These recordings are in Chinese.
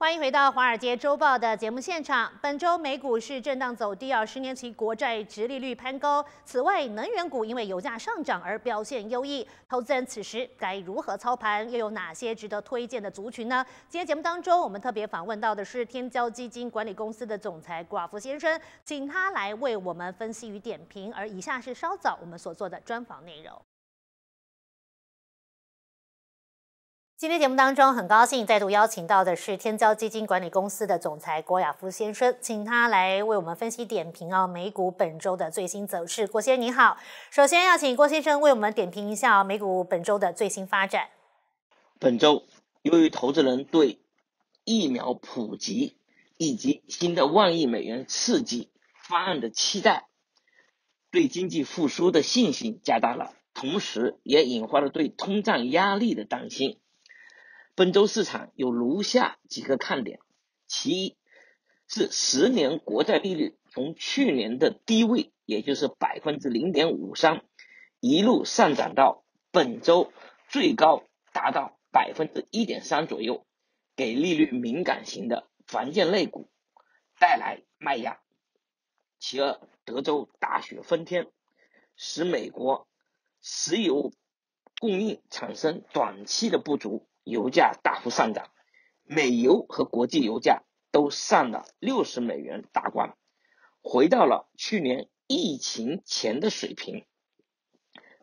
欢迎回到《华尔街周报》的节目现场。本周美股是震荡走低，啊，十年期国债直利率攀高。此外，能源股因为油价上涨而表现优异。投资人此时该如何操盘？又有哪些值得推荐的族群呢？今天节目当中，我们特别访问到的是天骄基金管理公司的总裁寡妇先生，请他来为我们分析与点评。而以下是稍早我们所做的专访内容。今天节目当中，很高兴再度邀请到的是天骄基金管理公司的总裁郭亚夫先生，请他来为我们分析点评哦美股本周的最新走势。郭先生你好，首先要请郭先生为我们点评一下美股本周的最新发展。本周由于投资人对疫苗普及以及新的万亿美元刺激方案的期待，对经济复苏的信心加大了，同时也引发了对通胀压力的担心。本周市场有如下几个看点：其一是十年国债利率从去年的低位，也就是百分之零点五三，一路上涨到本周最高达到百分之一点三左右，给利率敏感型的房建类股带来卖压。其二，德州大雪封天，使美国石油供应产生短期的不足。油价大幅上涨，美油和国际油价都上了六十美元大关，回到了去年疫情前的水平。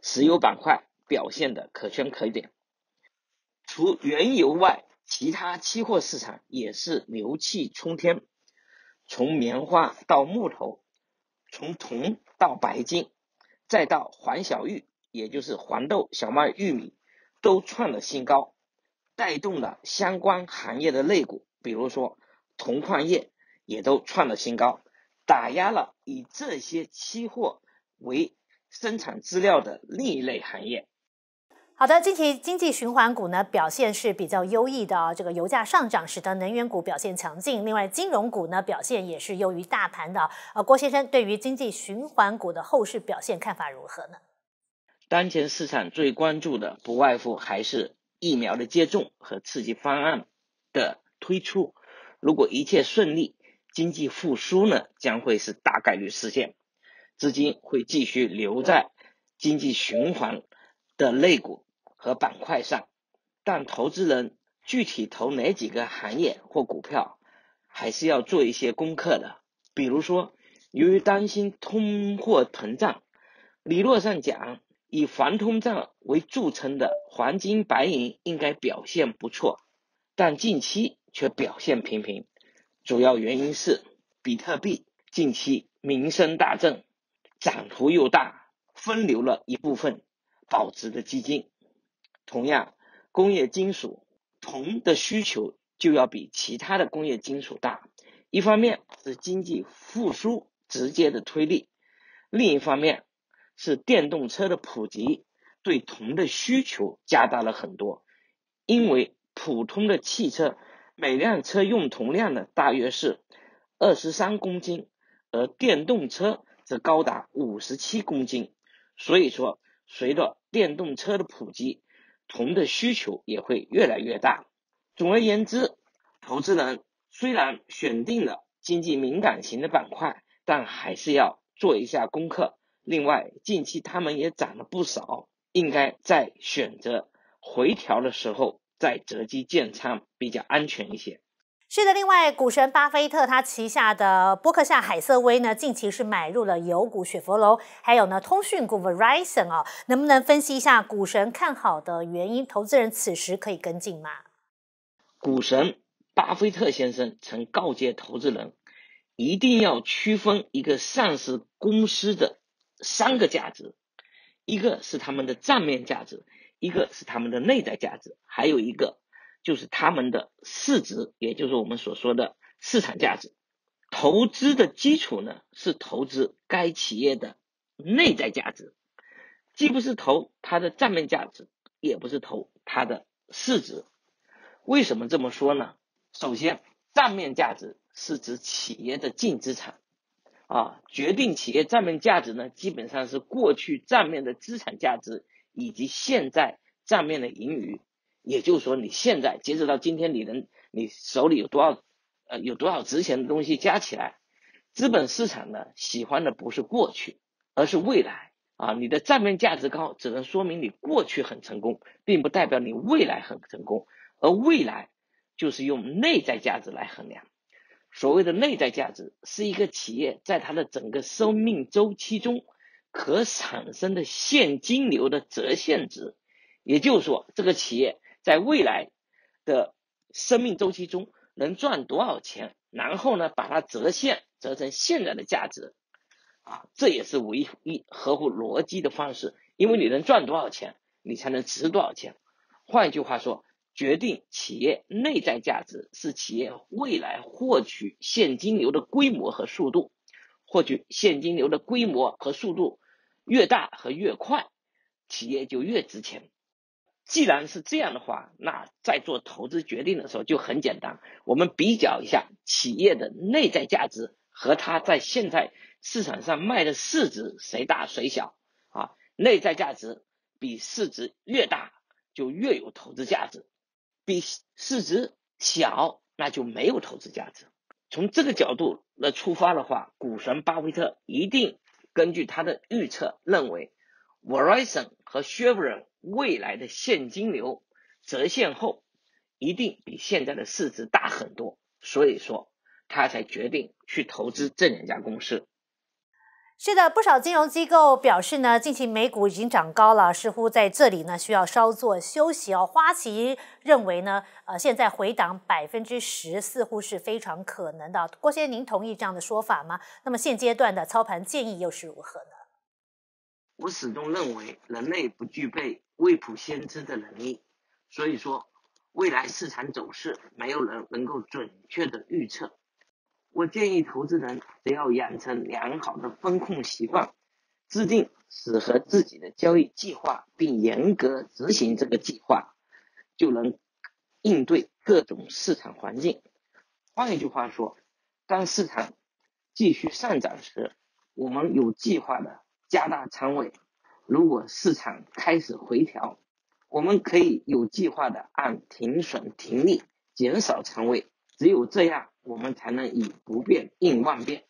石油板块表现的可圈可点，除原油外，其他期货市场也是牛气冲天。从棉花到木头，从铜到白金，再到黄小玉，也就是黄豆、小麦、玉米，都创了新高。带动了相关行业的类股，比如说铜矿业也都创了新高，打压了以这些期货为生产资料的另一类行业。好的，近期经济循环股呢表现是比较优异的，这个油价上涨使得能源股表现强劲，另外金融股呢表现也是优于大盘的。呃，郭先生对于经济循环股的后市表现看法如何呢？当前市场最关注的不外乎还是。疫苗的接种和刺激方案的推出，如果一切顺利，经济复苏呢将会是大概率事件，资金会继续留在经济循环的类股和板块上，但投资人具体投哪几个行业或股票，还是要做一些功课的。比如说，由于担心通货膨胀，理论上讲。以防通胀为著称的黄金、白银应该表现不错，但近期却表现平平。主要原因是比特币近期名声大振，涨幅又大，分流了一部分保值的基金。同样，工业金属铜的需求就要比其他的工业金属大。一方面是经济复苏直接的推力，另一方面。是电动车的普及对铜的需求加大了很多，因为普通的汽车每辆车用铜量呢大约是二十三公斤，而电动车则高达五十七公斤，所以说随着电动车的普及，铜的需求也会越来越大。总而言之，投资人虽然选定了经济敏感型的板块，但还是要做一下功课。另外，近期他们也涨了不少，应该在选择回调的时候再择机建仓比较安全一些。是的，另外，股神巴菲特他旗下的伯克夏海瑟威呢，近期是买入了油股雪佛龙，还有呢通讯股 Verizon 哦，能不能分析一下股神看好的原因？投资人此时可以跟进吗？股神巴菲特先生曾告诫投资人，一定要区分一个上市公司的。三个价值，一个是他们的账面价值，一个是他们的内在价值，还有一个就是他们的市值，也就是我们所说的市场价值。投资的基础呢是投资该企业的内在价值，既不是投它的账面价值，也不是投它的市值。为什么这么说呢？首先，账面价值是指企业的净资产。啊，决定企业账面价值呢，基本上是过去账面的资产价值以及现在账面的盈余。也就是说，你现在截止到今天，你能你手里有多少呃有多少值钱的东西加起来。资本市场呢喜欢的不是过去，而是未来啊。你的账面价值高，只能说明你过去很成功，并不代表你未来很成功。而未来就是用内在价值来衡量。所谓的内在价值，是一个企业在它的整个生命周期中可产生的现金流的折现值。也就是说，这个企业在未来的生命周期中能赚多少钱，然后呢，把它折现折成现在的价值，啊，这也是唯一合乎逻辑的方式。因为你能赚多少钱，你才能值多少钱。换一句话说，决定企业内在价值是企业未来获取现金流的规模和速度。获取现金流的规模和速度越大和越快，企业就越值钱。既然是这样的话，那在做投资决定的时候就很简单。我们比较一下企业的内在价值和它在现在市场上卖的市值谁大谁小啊？内在价值比市值越大就越有投资价值，比市值小那就没有投资价值。从这个角度来出发的话，股神巴菲特一定根据他的预测认为，Verizon 和 Chevron。未来的现金流折现后，一定比现在的市值大很多，所以说他才决定去投资这两家公司。是的，不少金融机构表示呢，近期美股已经涨高了，似乎在这里呢需要稍作休息哦。花旗认为呢，呃，现在回档百分之十似乎是非常可能的。郭先生，您同意这样的说法吗？那么现阶段的操盘建议又是如何呢？我始终认为人类不具备未卜先知的能力，所以说未来市场走势没有人能够准确的预测。我建议投资人只要养成良好的风控习惯，制定适合自己的交易计划，并严格执行这个计划，就能应对各种市场环境。换一句话说，当市场继续上涨时，我们有计划的。加大仓位，如果市场开始回调，我们可以有计划的按停损停利，减少仓位。只有这样，我们才能以不变应万变。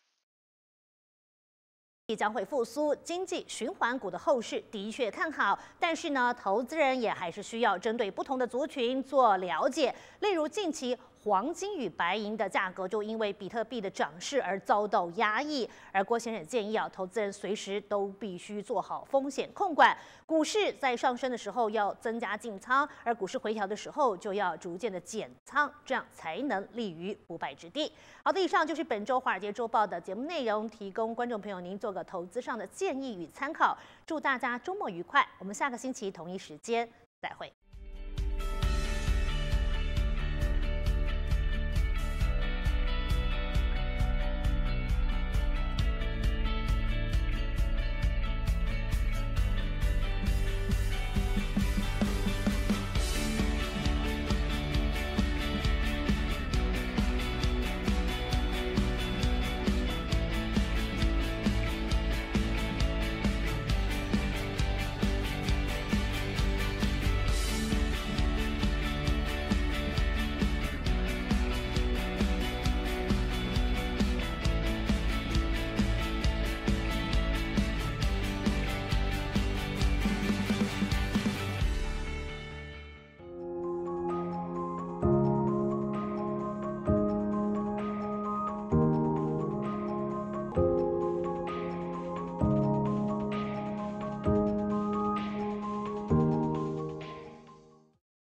将会复苏，经济循环股的后市的确看好，但是呢，投资人也还是需要针对不同的族群做了解，例如近期。黄金与白银的价格就因为比特币的涨势而遭到压抑，而郭先生建议啊，投资人随时都必须做好风险控管。股市在上升的时候要增加进仓，而股市回调的时候就要逐渐的减仓，这样才能立于不败之地。好的，以上就是本周华尔街周报的节目内容，提供观众朋友您做个投资上的建议与参考。祝大家周末愉快，我们下个星期同一时间再会。